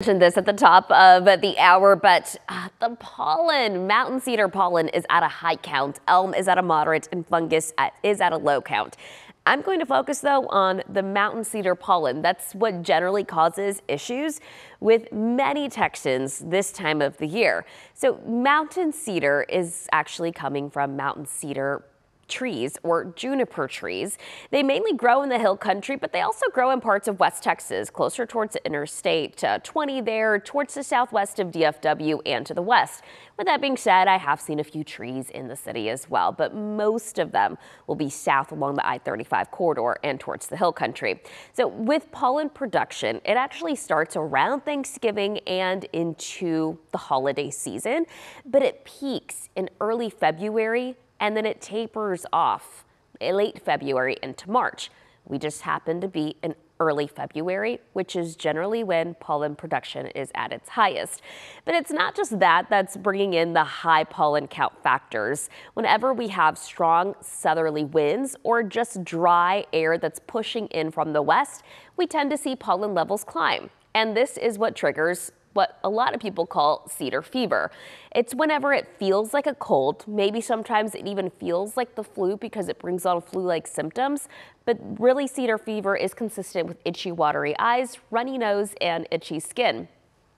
mentioned this at the top of the hour, but uh, the pollen, mountain cedar pollen is at a high count. Elm is at a moderate and fungus at, is at a low count. I'm going to focus though on the mountain cedar pollen. That's what generally causes issues with many Texans this time of the year. So mountain cedar is actually coming from mountain cedar trees or juniper trees. They mainly grow in the hill country, but they also grow in parts of West Texas, closer towards Interstate uh, 20 there, towards the southwest of DFW and to the west. With that being said, I have seen a few trees in the city as well, but most of them will be south along the I-35 corridor and towards the hill country. So with pollen production, it actually starts around Thanksgiving and into the holiday season, but it peaks in early February and then it tapers off late February into March. We just happen to be in early February, which is generally when pollen production is at its highest. But it's not just that that's bringing in the high pollen count factors. Whenever we have strong southerly winds or just dry air that's pushing in from the west, we tend to see pollen levels climb. And this is what triggers what a lot of people call cedar fever. It's whenever it feels like a cold, maybe sometimes it even feels like the flu because it brings on flu-like symptoms, but really cedar fever is consistent with itchy watery eyes, runny nose, and itchy skin.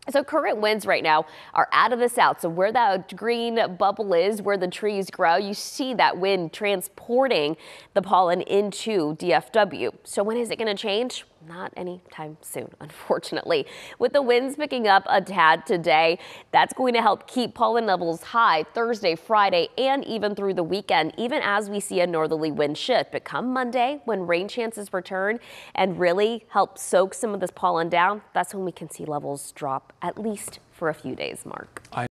So current winds right now are out of the south. So where that green bubble is, where the trees grow, you see that wind transporting the pollen into DFW. So when is it going to change? Not anytime soon, unfortunately. With the winds picking up a tad today, that's going to help keep pollen levels high Thursday, Friday, and even through the weekend, even as we see a northerly wind shift. But come Monday, when rain chances return and really help soak some of this pollen down, that's when we can see levels drop at least for a few days, Mark. I